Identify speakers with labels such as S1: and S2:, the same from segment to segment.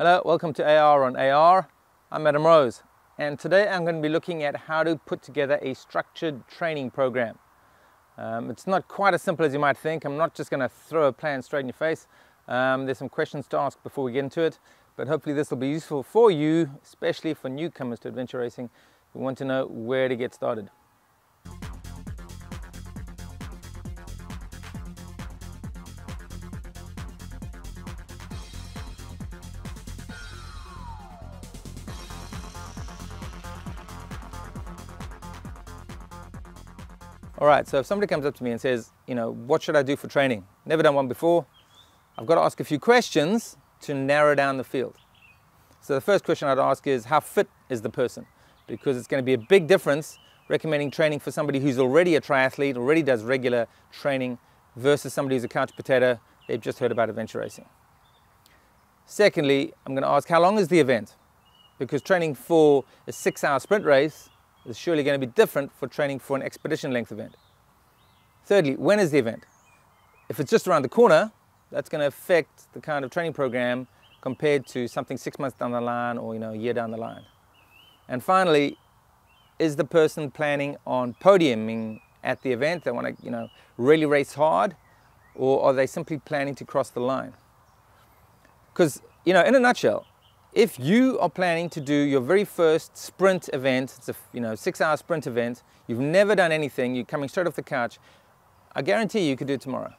S1: Hello, welcome to AR on AR. I'm Adam Rose and today I'm going to be looking at how to put together a structured training program. Um, it's not quite as simple as you might think. I'm not just going to throw a plan straight in your face. Um, there's some questions to ask before we get into it, but hopefully this will be useful for you, especially for newcomers to adventure racing who want to know where to get started. All right, so if somebody comes up to me and says, you know, what should I do for training? Never done one before. I've got to ask a few questions to narrow down the field. So the first question I'd ask is, how fit is the person? Because it's going to be a big difference recommending training for somebody who's already a triathlete, already does regular training, versus somebody who's a couch potato, they've just heard about adventure racing. Secondly, I'm going to ask, how long is the event? Because training for a six-hour sprint race is surely going to be different for training for an expedition length event. Thirdly, when is the event? If it's just around the corner, that's going to affect the kind of training program compared to something six months down the line or you know a year down the line. And finally, is the person planning on podiuming at the event? They want to you know really race hard, or are they simply planning to cross the line? Because you know, in a nutshell, if you are planning to do your very first sprint event, it's a you know six hour sprint event, you've never done anything, you're coming straight off the couch, I guarantee you, you could do it tomorrow.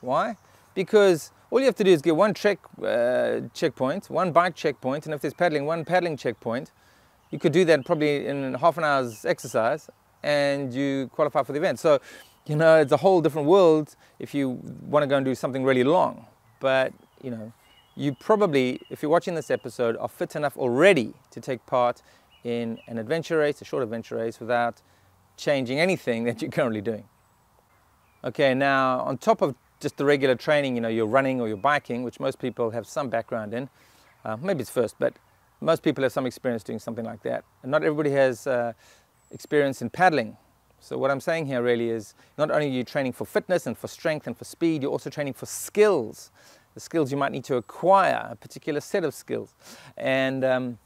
S1: Why? Because all you have to do is get one check uh, checkpoint, one bike checkpoint, and if there's paddling, one paddling checkpoint. You could do that probably in half an hour's exercise, and you qualify for the event. So, you know, it's a whole different world if you want to go and do something really long. But you know, you probably, if you're watching this episode, are fit enough already to take part in an adventure race, a short adventure race, without changing anything that you're currently doing. Okay, now on top of just the regular training, you know, you're running or you're biking, which most people have some background in, uh, maybe it's first, but most people have some experience doing something like that. And not everybody has uh, experience in paddling. So what I'm saying here really is not only are you training for fitness and for strength and for speed, you're also training for skills the skills you might need to acquire, a particular set of skills. And, um,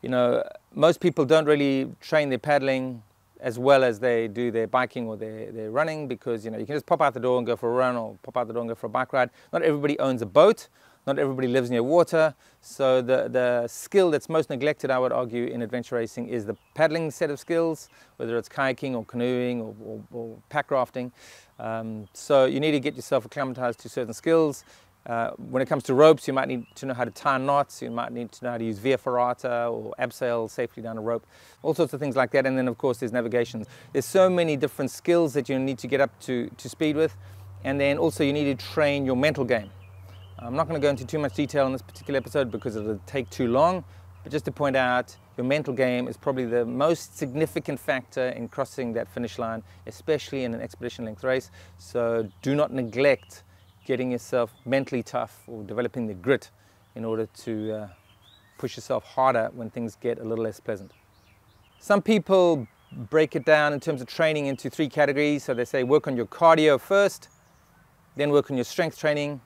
S1: you know, most people don't really train their paddling as well as they do their biking or their, their running because, you know, you can just pop out the door and go for a run or pop out the door and go for a bike ride. Not everybody owns a boat. Not everybody lives near water. So the, the skill that's most neglected, I would argue, in adventure racing is the paddling set of skills, whether it's kayaking or canoeing or, or, or pack rafting. Um, so you need to get yourself acclimatized to certain skills. Uh, when it comes to ropes, you might need to know how to tie knots, you might need to know how to use via ferrata or abseil safely down a rope, all sorts of things like that. And then of course there's navigation. There's so many different skills that you need to get up to, to speed with. And then also you need to train your mental game. I'm not going to go into too much detail in this particular episode because it'll take too long, but just to point out, your mental game is probably the most significant factor in crossing that finish line, especially in an expedition length race. So do not neglect getting yourself mentally tough or developing the grit in order to uh, push yourself harder when things get a little less pleasant. Some people break it down in terms of training into three categories. So they say work on your cardio first, then work on your strength training,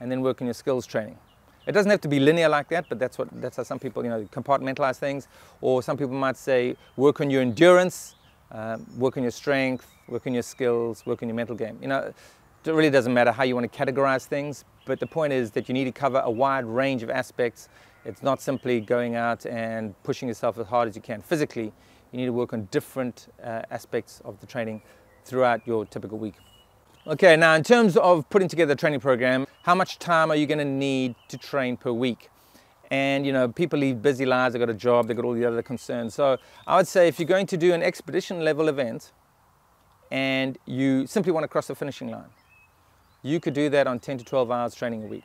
S1: and then work on your skills training. It doesn't have to be linear like that, but that's what that's how some people you know compartmentalize things. Or some people might say work on your endurance, uh, work on your strength, work on your skills, work on your mental game. You know, it really doesn't matter how you want to categorize things, but the point is that you need to cover a wide range of aspects. It's not simply going out and pushing yourself as hard as you can physically. You need to work on different uh, aspects of the training throughout your typical week. Okay, now in terms of putting together a training program, how much time are you going to need to train per week? And you know, people lead busy lives, they've got a job, they've got all the other concerns. So I would say if you're going to do an expedition level event and you simply want to cross the finishing line, you could do that on 10 to 12 hours training a week.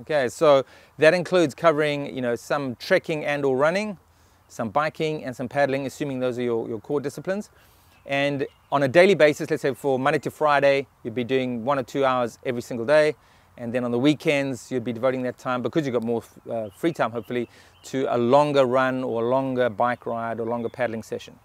S1: Okay, so that includes covering, you know, some trekking and or running, some biking and some paddling, assuming those are your, your core disciplines. And on a daily basis, let's say for Monday to Friday, you'd be doing one or two hours every single day. And then on the weekends, you'd be devoting that time, because you've got more uh, free time, hopefully, to a longer run or a longer bike ride or longer paddling session.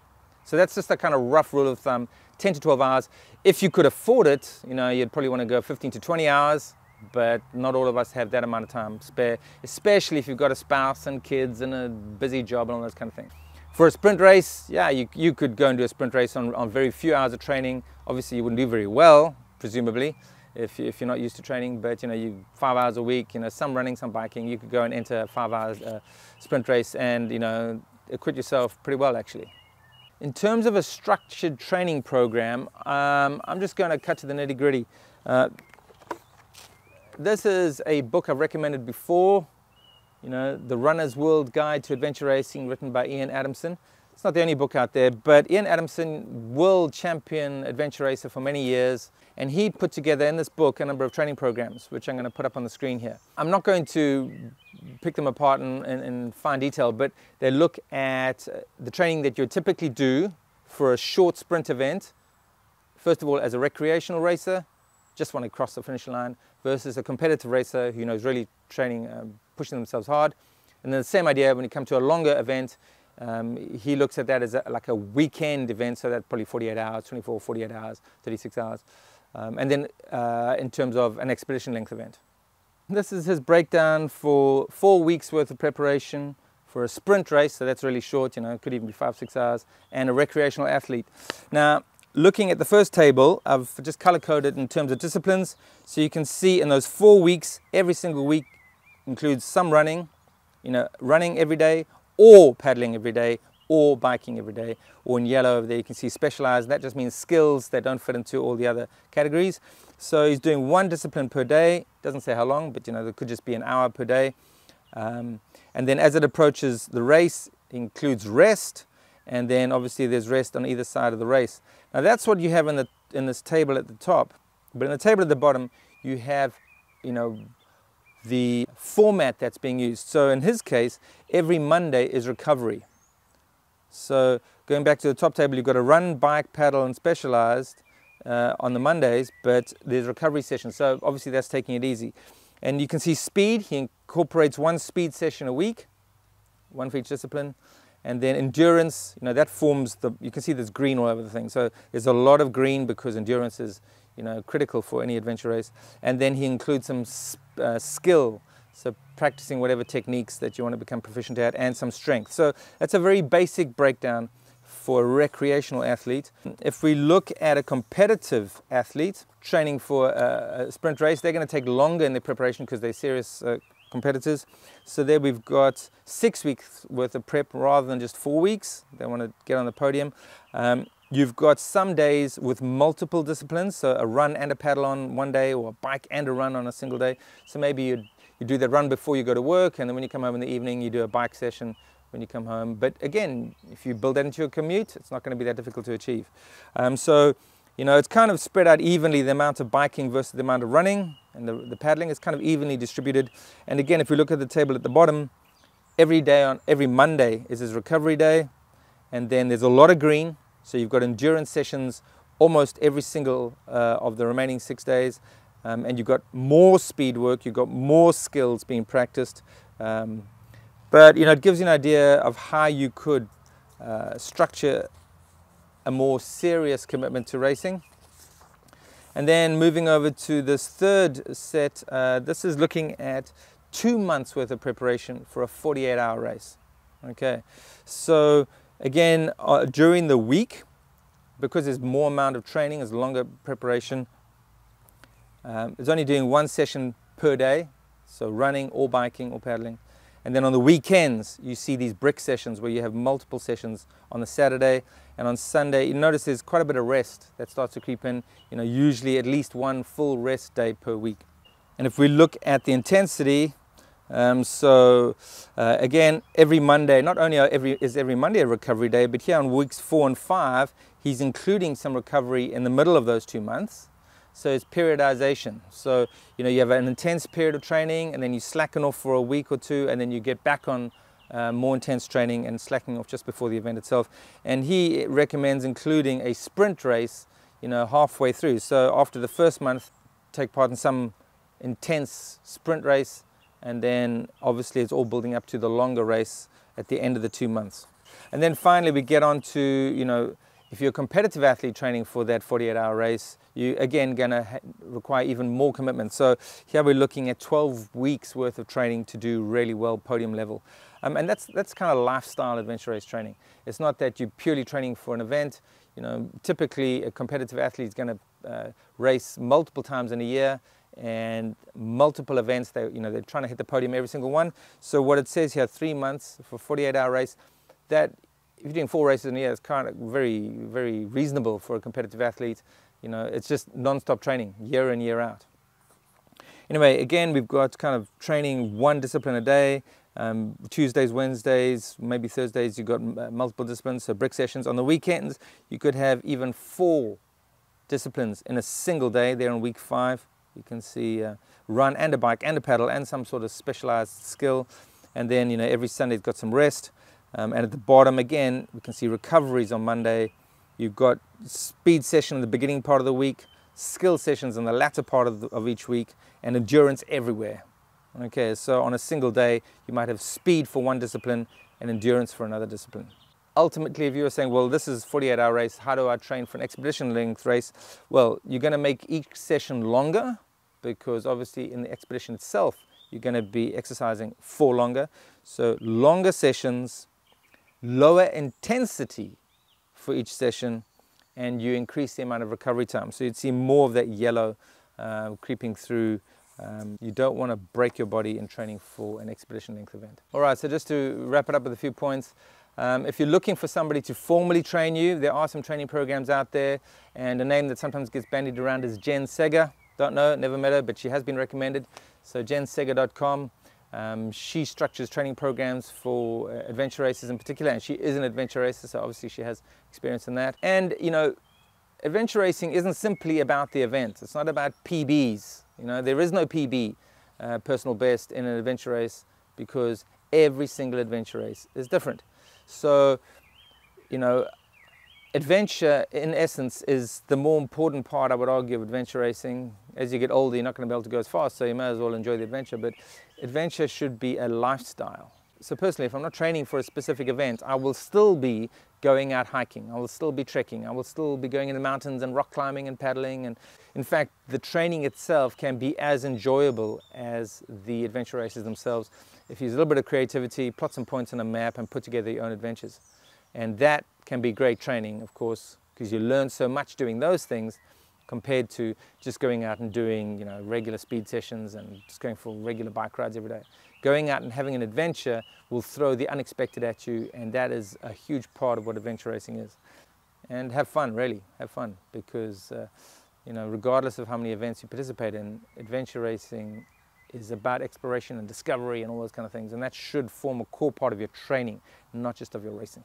S1: So that's just a kind of rough rule of thumb, 10 to 12 hours. If you could afford it, you know, you'd probably want to go 15 to 20 hours, but not all of us have that amount of time spare, especially if you've got a spouse and kids and a busy job and all those kind of things. For a sprint race, yeah, you, you could go and do a sprint race on, on very few hours of training. Obviously, you wouldn't do very well, presumably, if, if you're not used to training, but you know, you five hours a week, you know, some running, some biking, you could go and enter a five hours uh, sprint race and, you know, acquit yourself pretty well actually. In terms of a structured training program, um, I'm just going to cut to the nitty gritty. Uh, this is a book I've recommended before, you know, The Runner's World Guide to Adventure Racing, written by Ian Adamson. It's not the only book out there, but Ian Adamson, world champion adventure racer for many years, and he put together in this book a number of training programs, which I'm going to put up on the screen here. I'm not going to pick them apart in, in, in fine detail, but they look at the training that you typically do for a short sprint event. First of all, as a recreational racer, just want to cross the finish line, versus a competitive racer who knows really training, um, pushing themselves hard. And then the same idea when you come to a longer event, um, he looks at that as a, like a weekend event, so that's probably 48 hours, 24, 48 hours, 36 hours. Um, and then uh, in terms of an expedition length event. This is his breakdown for four weeks worth of preparation for a sprint race, so that's really short, you know, it could even be five, six hours, and a recreational athlete. Now, looking at the first table, I've just color coded in terms of disciplines, so you can see in those four weeks, every single week includes some running, you know, running every day, or paddling every day, or biking every day, or in yellow over there you can see specialized, that just means skills that don't fit into all the other categories. So he's doing one discipline per day, doesn't say how long, but you know, there could just be an hour per day. Um, and then as it approaches the race, includes rest, and then obviously there's rest on either side of the race. Now that's what you have in, the, in this table at the top, but in the table at the bottom, you have, you know, the format that's being used. So in his case, every Monday is recovery. So going back to the top table, you've got a run, bike, paddle, and specialized uh, on the Mondays, but there's recovery sessions. So obviously that's taking it easy. And you can see speed, he incorporates one speed session a week, one for each discipline. And then endurance, you know, that forms the, you can see there's green all over the thing. So there's a lot of green because endurance is, you know, critical for any adventure race. And then he includes some uh, skill so practicing whatever techniques that you want to become proficient at and some strength. So that's a very basic breakdown for a recreational athlete. If we look at a competitive athlete training for a, a sprint race, they're going to take longer in their preparation because they're serious uh, competitors. So there we've got six weeks worth of prep rather than just four weeks. They want to get on the podium. Um, You've got some days with multiple disciplines, so a run and a paddle on one day, or a bike and a run on a single day. So maybe you you do that run before you go to work, and then when you come home in the evening, you do a bike session when you come home. But again, if you build that into your commute, it's not going to be that difficult to achieve. Um, so, you know, it's kind of spread out evenly the amount of biking versus the amount of running, and the, the paddling is kind of evenly distributed. And again, if we look at the table at the bottom, every day on every Monday is his recovery day, and then there's a lot of green. So you've got endurance sessions almost every single uh, of the remaining six days um, and you've got more speed work, you've got more skills being practiced. Um, but you know, it gives you an idea of how you could uh, structure a more serious commitment to racing. And then moving over to this third set, uh, this is looking at two months worth of preparation for a 48 hour race. Okay, so again, uh, during the week, because there's more amount of training, there's longer preparation, um, it's only doing one session per day, so running or biking or paddling. And then on the weekends, you see these brick sessions where you have multiple sessions on the Saturday and on Sunday. You notice there's quite a bit of rest that starts to creep in, you know, usually at least one full rest day per week. And if we look at the intensity, um, so uh, again, every Monday, not only every, is every Monday a recovery day, but here on weeks four and five, he's including some recovery in the middle of those two months. So it's periodization. So, you know, you have an intense period of training and then you slacken off for a week or two and then you get back on uh, more intense training and slacking off just before the event itself. And he recommends including a sprint race, you know, halfway through. So after the first month, take part in some intense sprint race and then obviously it's all building up to the longer race at the end of the two months. And then finally we get on to, you know, If you're a competitive athlete training for that 48 hour race, you again gonna require even more commitment. So here we're looking at 12 weeks worth of training to do really well podium level. Um, and that's, that's kind of lifestyle adventure race training. It's not that you're purely training for an event. You know, typically a competitive athlete is gonna uh, race multiple times in a year and multiple events. They, you know, they're trying to hit the podium every single one. So what it says here, three months for 48 hour race, that if you're doing four races in a year, it's kind of very, very reasonable for a competitive athlete. You know, it's just non-stop training, year in, year out. Anyway, again, we've got kind of training one discipline a day. Um, Tuesdays, Wednesdays, maybe Thursdays, you've got uh, multiple disciplines, so brick sessions. On the weekends, you could have even four disciplines in a single day. There in week five, you can see uh, run and a bike and a paddle and some sort of specialized skill. And then, you know, every Sunday's got some rest. Um, and at the bottom again, we can see recoveries on Monday. You've got speed session in the beginning part of the week, skill sessions in the latter part of, the, of each week, and endurance everywhere. Okay, so on a single day, you might have speed for one discipline and endurance for another discipline. Ultimately, if you were saying, well, this is 48 hour race, how do I train for an expedition length race? Well, you're gonna make each session longer because obviously in the expedition itself, you're gonna be exercising for longer. So longer sessions, lower intensity for each session and you increase the amount of recovery time. So you'd see more of that yellow uh, creeping through. Um, you don't want to break your body in training for an expedition length event. All right, so just to wrap it up with a few points. Um, if you're looking for somebody to formally train you, there are some training programs out there and a name that sometimes gets bandied around is Jen Segger. Don't know, never met her, but she has been recommended. So jensegger.com. Um, she structures training programs for uh, adventure races in particular, and she is an adventure racer, so obviously she has experience in that. And, you know, adventure racing isn't simply about the event. It's not about PBs. You know, there is no PB, uh, personal best, in an adventure race because every single adventure race is different. So, you know, adventure in essence is the more important part I would argue of adventure racing. As you get older you're not going to be able to go as fast so you may as well enjoy the adventure but adventure should be a lifestyle. So personally if I'm not training for a specific event I will still be going out hiking, I will still be trekking, I will still be going in the mountains and rock climbing and paddling and in fact the training itself can be as enjoyable as the adventure races themselves if you use a little bit of creativity, plot some points on a map and put together your own adventures. And that can be great training, of course, because you learn so much doing those things compared to just going out and doing you know, regular speed sessions and just going for regular bike rides every day. Going out and having an adventure will throw the unexpected at you and that is a huge part of what adventure racing is. And have fun, really, have fun because uh, you know, regardless of how many events you participate in, adventure racing is about exploration and discovery and all those kind of things and that should form a core part of your training, not just of your racing.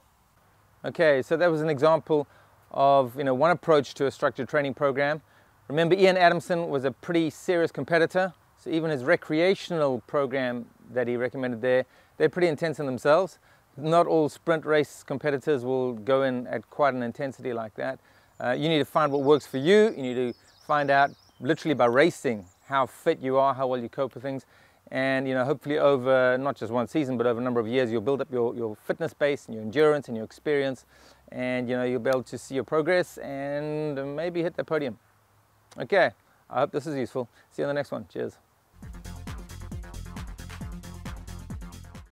S1: Okay, so that was an example of you know, one approach to a structured training program. Remember Ian Adamson was a pretty serious competitor, so even his recreational program that he recommended there, they're pretty intense in themselves. Not all sprint race competitors will go in at quite an intensity like that. Uh, you need to find what works for you. You need to find out literally by racing how fit you are, how well you cope with things. And you know hopefully over not just one season but over a number of years you'll build up your, your fitness base and your endurance and your experience. And you know you'll be able to see your progress and maybe hit the podium. Okay. I hope this is useful. See you on the next one. Cheers